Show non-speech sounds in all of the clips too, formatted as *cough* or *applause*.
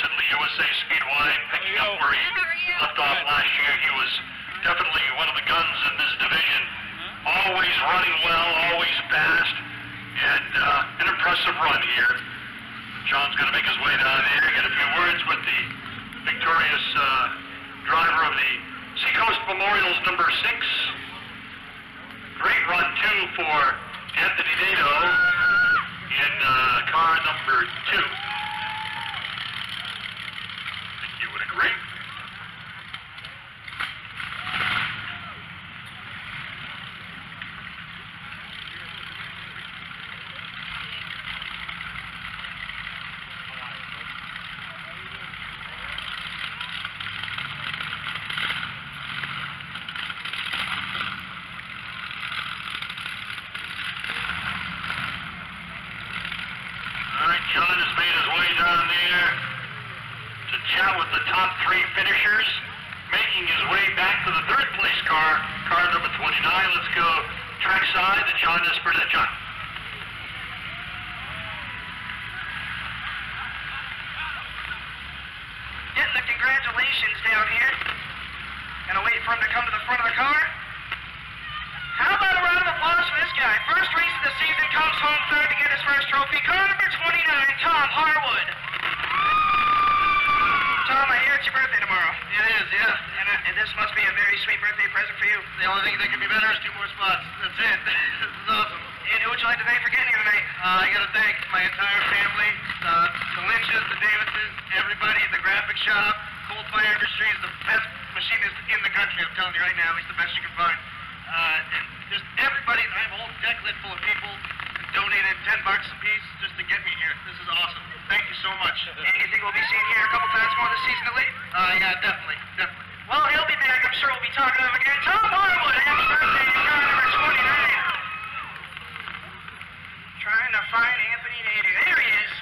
at the USA Speedway, picking up where he left off last year. He was definitely one of the guns in this division. Always running well, always fast, and uh, an impressive run here. John's going to make his way down there, get a few words with the victorious uh, driver of the Seacoast Memorials number six. Great run, too, for Anthony Nader in uh, car number two. I think you would agree. John has made his way down there to chat with the top three finishers, making his way back to the third place car, car number 29. Let's go trackside to John Espernet. John. Getting the congratulations down here. Gonna wait for him to come to the front of the car. How about a round of applause for this guy? First race of the season comes home third to get his first trophy. Car number 29, Tom Harwood. Tom, I hear it's your birthday tomorrow. It is, yeah. And, uh, and this must be a very sweet birthday present for you. The only thing that can be better is two more spots. That's it. *laughs* this is awesome. And who would you like to thank for getting here tonight? Uh, I got to thank my entire family, uh, the Lynches, the Davises, everybody, the graphic shop, Cold Fire Industries, the best machinist in the country. I'm telling you right now, he's the best you can find. Uh, and just everybody, I have a whole deck lid full of people donated 10 bucks a piece just to get me here. This is awesome. Thank you so much. *laughs* And you think we'll be seeing here a couple times more this season at least? Uh, yeah, definitely, definitely. Well, he'll be back. I'm sure we'll be talking to him again. Tom Harwood, happy birthday to car number 29. Trying to find Anthony Nader. There he is.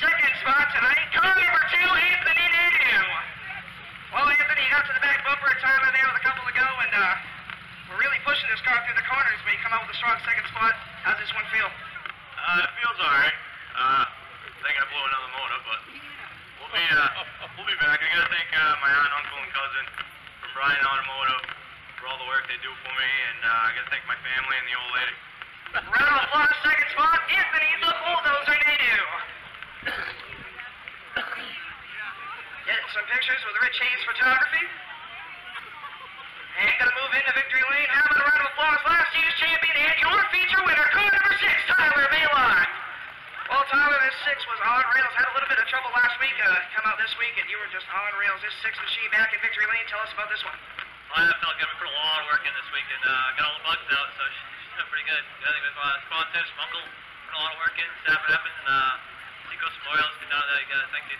Second spot tonight, car number two, Anthony Nader. Well, Anthony, you got to the back bumper a time in there with a couple to go, and uh, we're really pushing this car through the corners, but you come out with a strong second spot. How's this one feel? Uh, it feels alright. Uh, I think I blew another motor, but we'll be, uh, we'll be back. I gotta thank, uh, my aunt, uncle, and cousin from Bryan Automotive for all the work they do for me, and, uh, I gotta thank my family and the old lady. Round of applause, second spot, Anthony the Bulldozer Nader. some pictures with Rich Hayes Photography. And gonna move into victory lane. About a round of applause? Last year's champion and your feature winner, car number six, Tyler Maylon. Well, Tyler, this six was on rails. Had a little bit of trouble last week. Uh, come out this week, and you were just on rails. This six machine back in victory lane. Tell us about this one. Well, I felt good. We put a lot of work in this week and uh, got all the bugs out, so she- she's doing pretty good. I think with uh, Spawn Tips, Munkle, put a lot of work in, staff it and uh, Seco some oils, get down to that. You guys, thank you.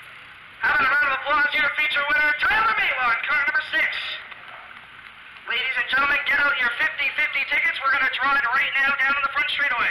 How about a round of applause? Your feature winner, Tyler Maylon, car number six. Ladies and gentlemen, get out your 50-50 tickets. We're gonna draw it right now down in the front straightaway.